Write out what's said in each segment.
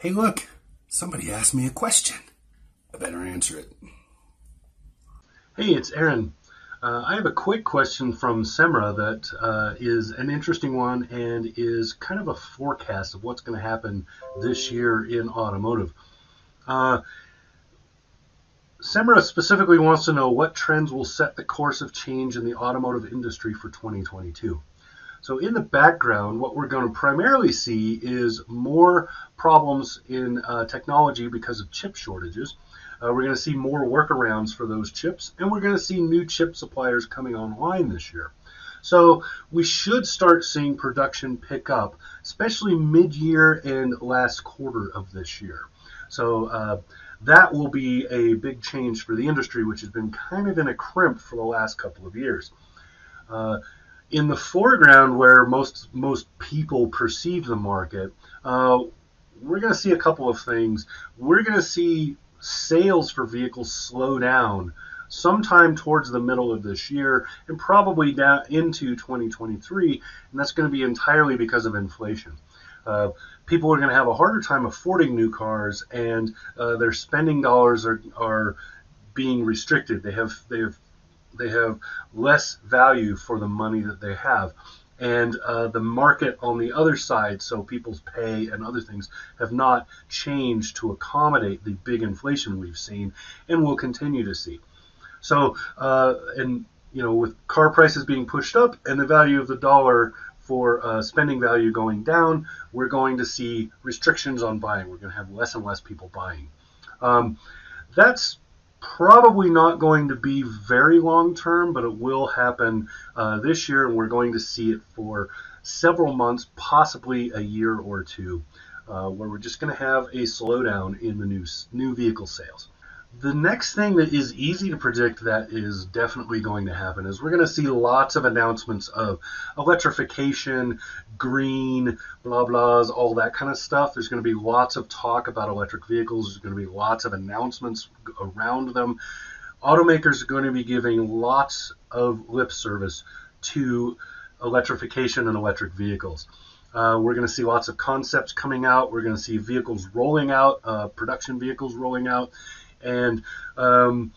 Hey, look, somebody asked me a question. I better answer it. Hey, it's Aaron. Uh, I have a quick question from Semra that uh, is an interesting one and is kind of a forecast of what's going to happen this year in automotive. Uh, Semra specifically wants to know what trends will set the course of change in the automotive industry for 2022. So in the background, what we're going to primarily see is more problems in uh, technology because of chip shortages. Uh, we're going to see more workarounds for those chips, and we're going to see new chip suppliers coming online this year. So we should start seeing production pick up, especially mid-year and last quarter of this year. So uh, that will be a big change for the industry, which has been kind of in a crimp for the last couple of years. Uh, in the foreground, where most most people perceive the market, uh, we're going to see a couple of things. We're going to see sales for vehicles slow down sometime towards the middle of this year and probably down into 2023, and that's going to be entirely because of inflation. Uh, people are going to have a harder time affording new cars, and uh, their spending dollars are, are being restricted. They have they have they have less value for the money that they have. And uh, the market on the other side, so people's pay and other things, have not changed to accommodate the big inflation we've seen and will continue to see. So, uh, and you know, with car prices being pushed up and the value of the dollar for uh, spending value going down, we're going to see restrictions on buying. We're going to have less and less people buying. Um, that's probably not going to be very long term, but it will happen uh, this year, and we're going to see it for several months, possibly a year or two, uh, where we're just going to have a slowdown in the new new vehicle sales. The next thing that is easy to predict that is definitely going to happen is we're going to see lots of announcements of electrification, green, blah blahs, all that kind of stuff. There's going to be lots of talk about electric vehicles. There's going to be lots of announcements around them. Automakers are going to be giving lots of lip service to electrification and electric vehicles. Uh, we're going to see lots of concepts coming out. We're going to see vehicles rolling out, uh, production vehicles rolling out, and um,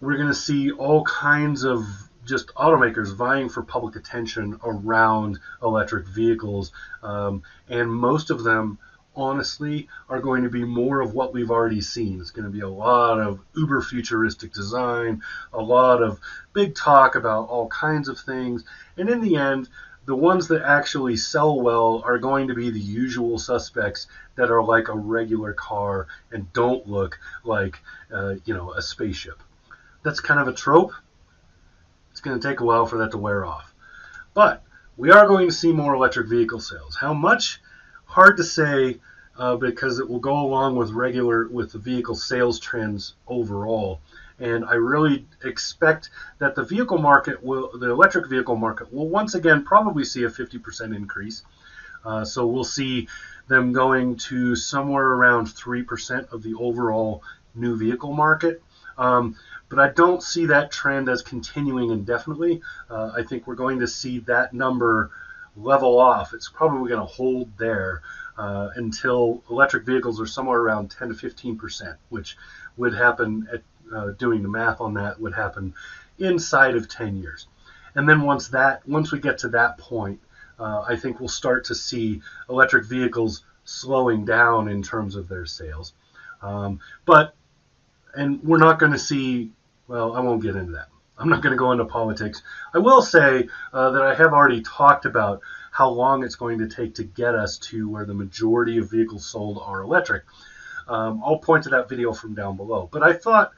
we're going to see all kinds of just automakers vying for public attention around electric vehicles, um, and most of them honestly are going to be more of what we've already seen. It's going to be a lot of uber futuristic design, a lot of big talk about all kinds of things, and in the end, the ones that actually sell well are going to be the usual suspects that are like a regular car and don't look like uh, you know a spaceship. That's kind of a trope. It's going to take a while for that to wear off, but we are going to see more electric vehicle sales. How much? Hard to say uh, because it will go along with regular with the vehicle sales trends overall and I really expect that the vehicle market will, the electric vehicle market will once again probably see a 50% increase. Uh, so we'll see them going to somewhere around 3% of the overall new vehicle market. Um, but I don't see that trend as continuing indefinitely. Uh, I think we're going to see that number level off. It's probably going to hold there uh, until electric vehicles are somewhere around 10 to 15 percent, which would happen at uh, doing the math on that would happen inside of 10 years. And then once that, once we get to that point, uh, I think we'll start to see electric vehicles slowing down in terms of their sales. Um, but, and we're not going to see, well, I won't get into that. I'm not going to go into politics. I will say uh, that I have already talked about how long it's going to take to get us to where the majority of vehicles sold are electric. Um, I'll point to that video from down below. But I thought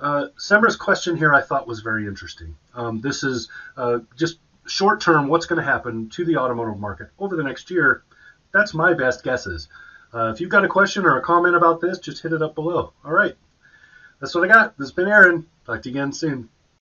uh, Semra's question here I thought was very interesting. Um, this is uh, just short term what's going to happen to the automotive market over the next year. That's my best guesses. Uh, if you've got a question or a comment about this, just hit it up below. All right. That's what I got. This has been Aaron. Talk to you again soon.